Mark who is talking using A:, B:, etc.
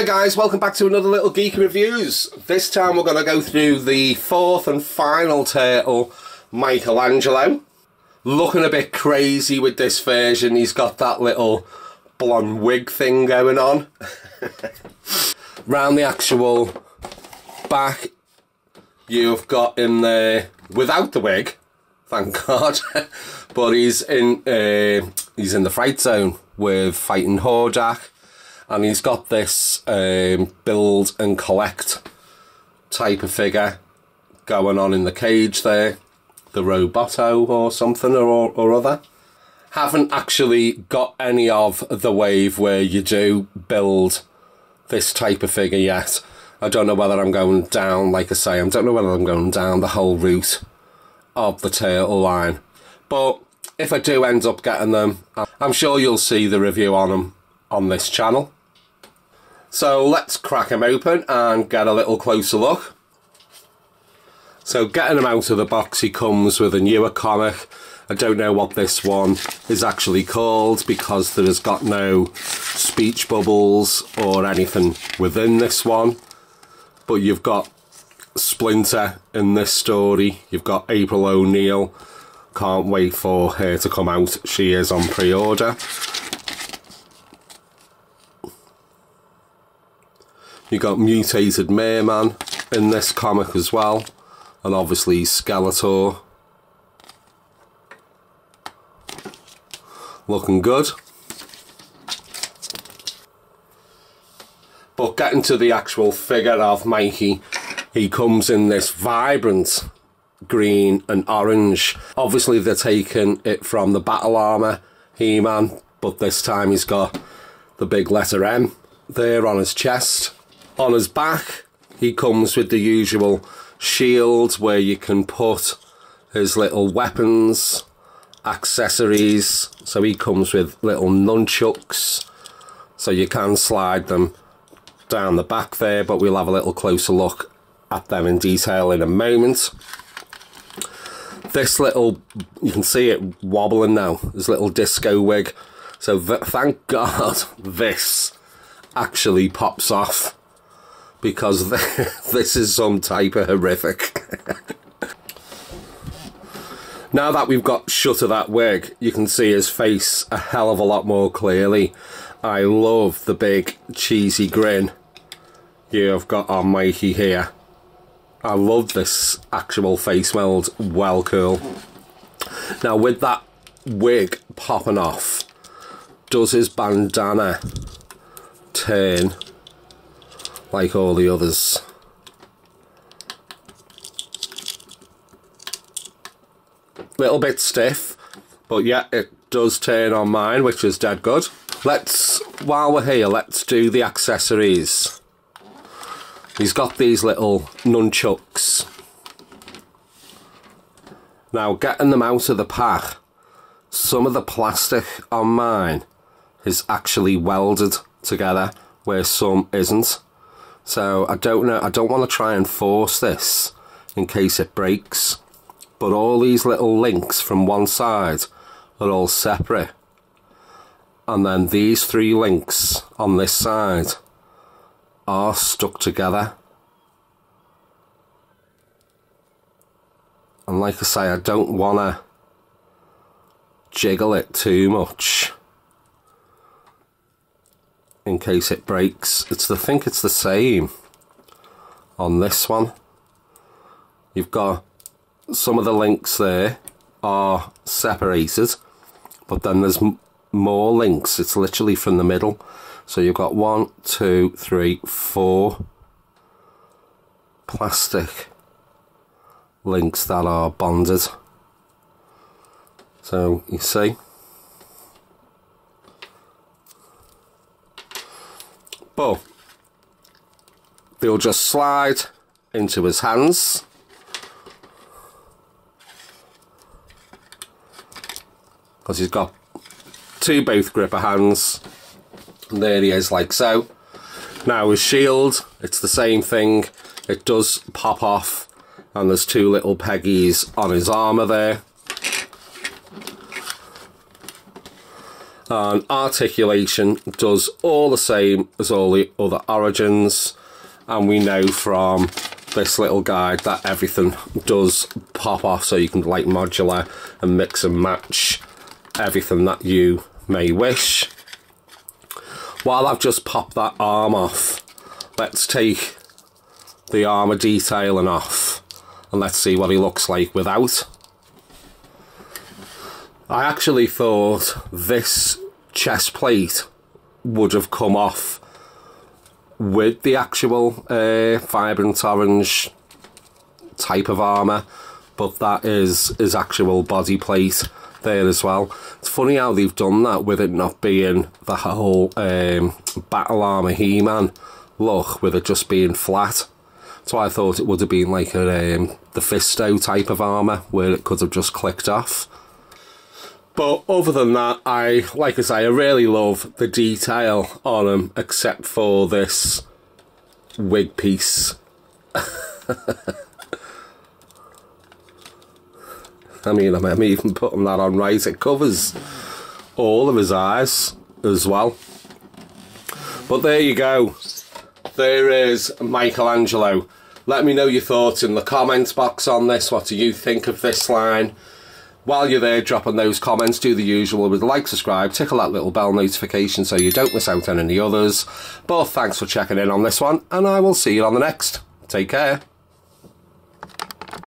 A: Hi guys, welcome back to another Little Geeky Reviews. This time we're going to go through the fourth and final turtle, Michelangelo. Looking a bit crazy with this version, he's got that little blonde wig thing going on. Round the actual back, you've got him there without the wig, thank God. but he's in uh, he's in the fright zone with fighting Hordak and he's got this um, build and collect type of figure going on in the cage there the Roboto or something or, or other. Haven't actually got any of the wave where you do build this type of figure yet. I don't know whether I'm going down like I say I don't know whether I'm going down the whole route of the turtle line. But if I do end up getting them I'm sure you'll see the review on them on this channel so let's crack him open and get a little closer look. So getting him out of the box he comes with a newer comic. I don't know what this one is actually called because there has got no speech bubbles or anything within this one. But you've got Splinter in this story. You've got April O'Neil. Can't wait for her to come out. She is on pre-order. You got mutated Merman in this comic as well, and obviously Skeletor. Looking good. But getting to the actual figure of Mikey, he comes in this vibrant green and orange. Obviously they're taking it from the battle armour He-Man, but this time he's got the big letter M there on his chest. On his back, he comes with the usual shield where you can put his little weapons, accessories. So he comes with little nunchucks, so you can slide them down the back there, but we'll have a little closer look at them in detail in a moment. This little, you can see it wobbling now, this little disco wig. So thank God this actually pops off because this is some type of horrific. now that we've got shut of that wig, you can see his face a hell of a lot more clearly. I love the big cheesy grin you've got on Mikey here. I love this actual face meld, well cool. Now with that wig popping off, does his bandana turn like all the others. Little bit stiff, but yeah, it does turn on mine, which is dead good. Let's, while we're here, let's do the accessories. He's got these little nunchucks. Now, getting them out of the pack, some of the plastic on mine is actually welded together, where some isn't. So I don't know, I don't want to try and force this in case it breaks. But all these little links from one side are all separate. And then these three links on this side are stuck together. And like I say, I don't want to jiggle it too much in case it breaks. It's I think it's the same on this one. You've got some of the links there are separated, but then there's more links. It's literally from the middle. So you've got one, two, three, four plastic links that are bonded. So you see. But they'll just slide into his hands. Because he's got two both gripper hands. And there he is like so. Now his shield, it's the same thing. It does pop off and there's two little peggies on his armour there. And articulation does all the same as all the other origins. And we know from this little guide that everything does pop off. So you can like modular and mix and match everything that you may wish. While I've just popped that arm off let's take the armour detailing off. And let's see what he looks like without. I actually thought this chest plate would have come off with the actual uh, vibrant orange type of armour but that is is actual body plate there as well. It's funny how they've done that with it not being the whole um, battle armour he-man look with it just being flat. So I thought it would have been like a um, the Fisto type of armour where it could have just clicked off but other than that, I, like I say, I really love the detail on them, except for this wig piece. I mean, I'm even putting that on right. It covers all of his eyes as well. But there you go. There is Michelangelo. Let me know your thoughts in the comments box on this. What do you think of this line? While you're there dropping those comments, do the usual with like, subscribe, tickle that little bell notification so you don't miss out on any others. But thanks for checking in on this one, and I will see you on the next. Take care.